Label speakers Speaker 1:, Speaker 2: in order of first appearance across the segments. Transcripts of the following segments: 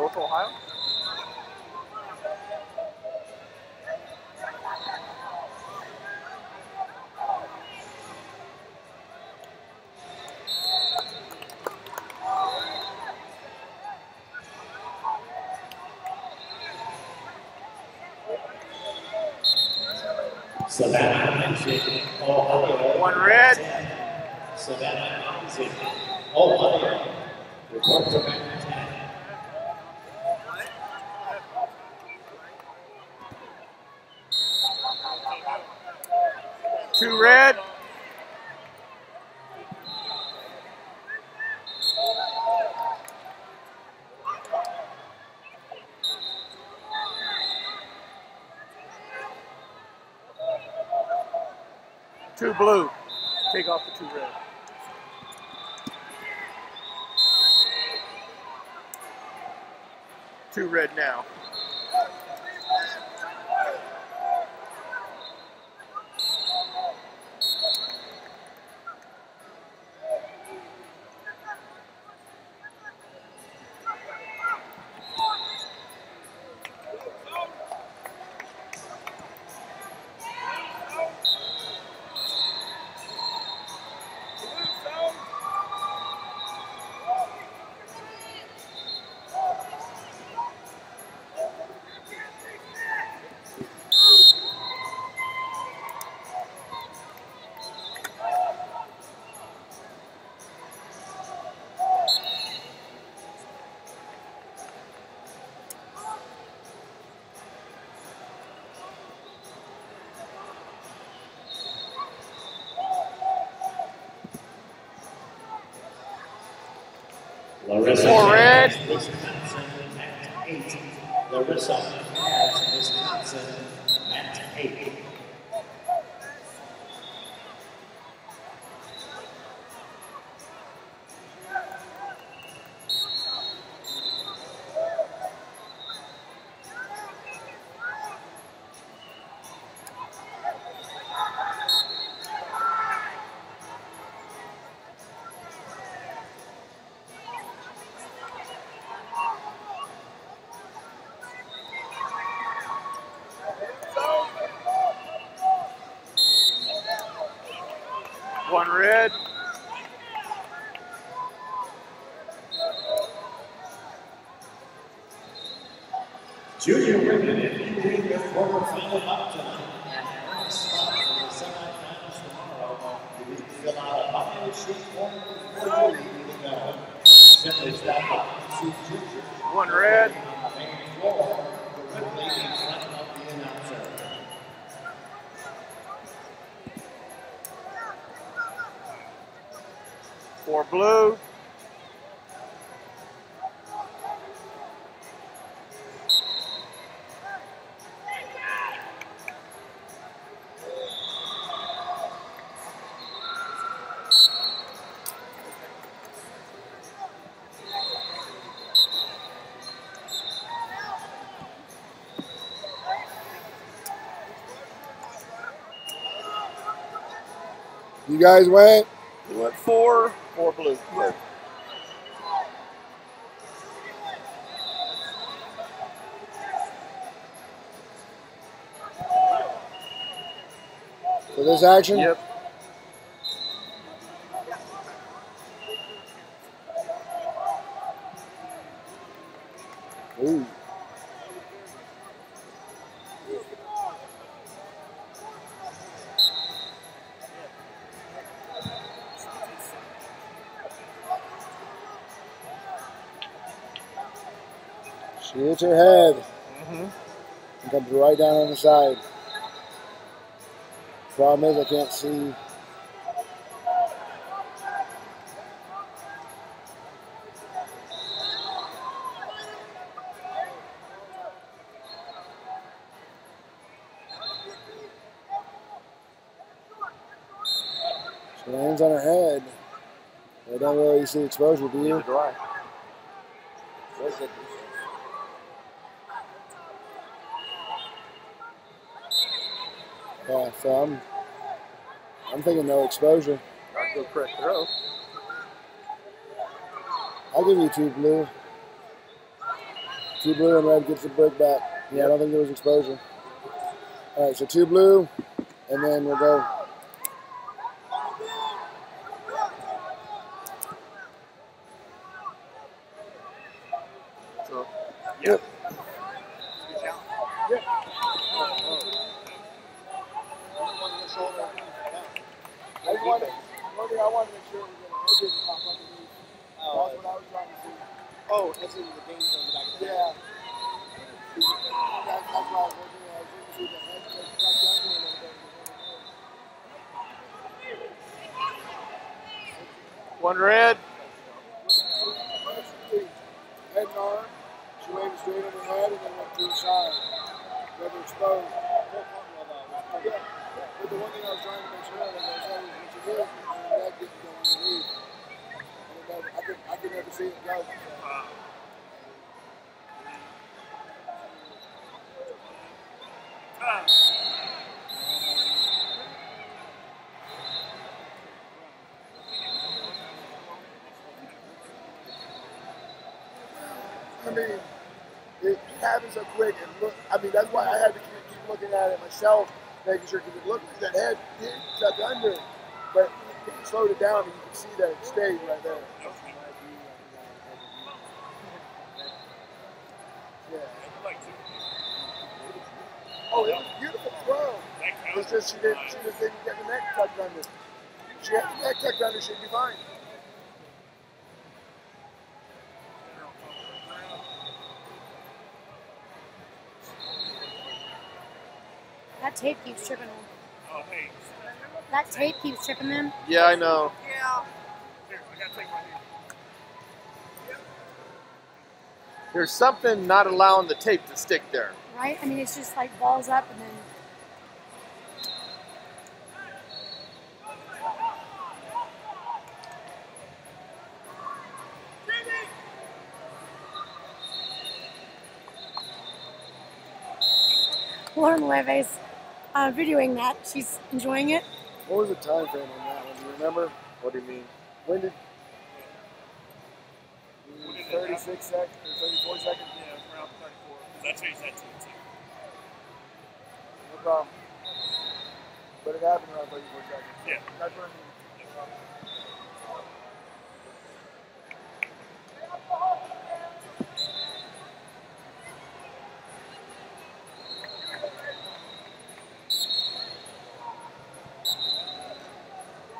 Speaker 1: North Ohio.
Speaker 2: Savannah Ohio.
Speaker 1: One red.
Speaker 2: Savannah Isaac, Ohio. Report to
Speaker 1: red. Two blue. Take off the two red. Two red now.
Speaker 2: Larissa
Speaker 1: Four red.
Speaker 2: has Wisconsin at 8. Larissa has Wisconsin at 8.
Speaker 1: One red.
Speaker 2: Junior women in leading their quarterfinal up tonight and earn spot for the semifinals tomorrow. You need to fill out a bio sheet form before you leave the building. Simply stop by to Junior.
Speaker 1: One red.
Speaker 2: On the main floor, directly in front of the announcer.
Speaker 1: Four blue.
Speaker 3: You guys went?
Speaker 1: We went four, four blue.
Speaker 3: For this action?
Speaker 1: Yep.
Speaker 3: Ooh. Hits her head
Speaker 1: Mm-hmm.
Speaker 3: and comes right down on the side. Problem is, I can't see. She lands on her head. I don't really see exposure, do you?
Speaker 1: Neither do I.
Speaker 3: Yeah, so I'm, I'm thinking no exposure.
Speaker 1: I'd go correct throw.
Speaker 3: I'll give you two blue.
Speaker 4: Two blue and red gets the break back. Yeah, I don't think there was exposure. All right, so two blue, and then we'll go.
Speaker 1: So,
Speaker 4: Yep.
Speaker 3: I just wanted, one thing I wanted to make sure was that it didn't pop underneath. That's what I was trying to see.
Speaker 2: Oh, that's in the game zone in the back of the
Speaker 3: Yeah. That's, that's why I was looking at. I was looking see the head just down here a little bit.
Speaker 1: one red.
Speaker 3: Head and arm. She waved straight on her head and then went to the side. Never exposed. Yeah. But the one thing I was trying to make sure of, like I said, is what you do, and the leg didn't go underneath. I could, I could never see it go. I mean, it happened so quick, and look. I mean, that's why I had to keep, keep looking at it myself, making sure because it looked like that head did tuck under, but he slowed it down, and you can see that it stayed right there. Yeah. Oh, it was beautiful throw. It's just she didn't. She just didn't get the neck tucked under. She had the neck tucked under, she'd be fine.
Speaker 5: That tape keeps tripping.
Speaker 1: Oh, hey.
Speaker 5: That tape keeps tripping them.
Speaker 1: Yeah, I know.
Speaker 6: Here, I gotta take my knee.
Speaker 1: There's something not allowing the tape to stick there.
Speaker 5: right? I mean, it's just like balls up and then. Lauren Leve's uh, videoing that. She's enjoying it.
Speaker 4: What was the time frame on that one? Do you remember?
Speaker 1: What do you mean?
Speaker 4: When did? 36 seconds or 34 seconds?
Speaker 6: Yeah, around 34. Because I changed that to a two.
Speaker 4: No problem. But it happened around 34 seconds.
Speaker 6: Yeah.
Speaker 4: That's what I mean.
Speaker 2: Junior women. Less than quarterfinals. If you win the quarterfinal, the spot in tomorrow's semifinals, you need to stop and fill out the short line form before you leave the building. Again, stop by and see Ginger. She's on the main floor, directly in front of the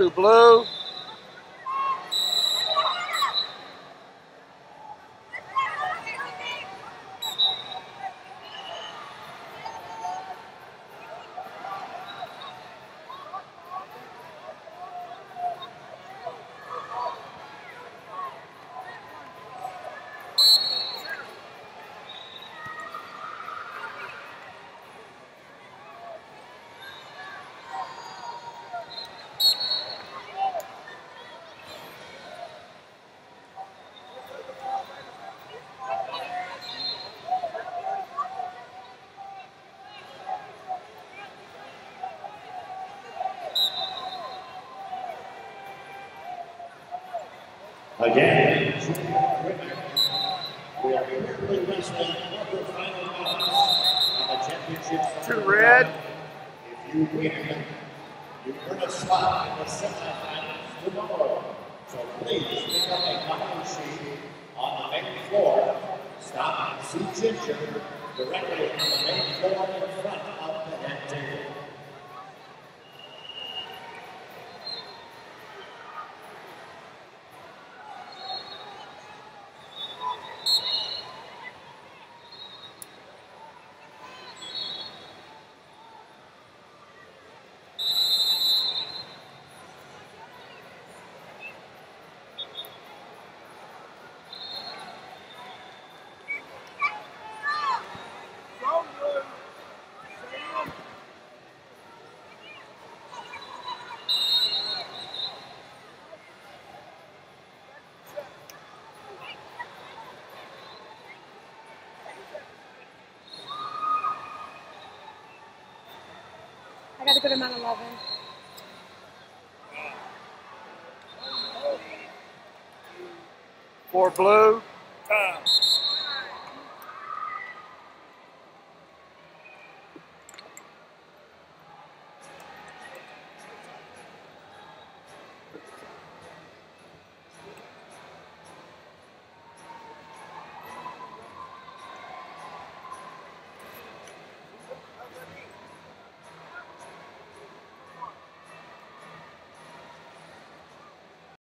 Speaker 1: Two blue.
Speaker 2: Championship.
Speaker 1: Two red.
Speaker 2: If you win, you earn a spot in the semifinals tomorrow. So please pick up a copy sheet on the main floor. Stop and see Ginger directly on the main floor in front
Speaker 5: I got to go to Mount 11.
Speaker 1: Four blue.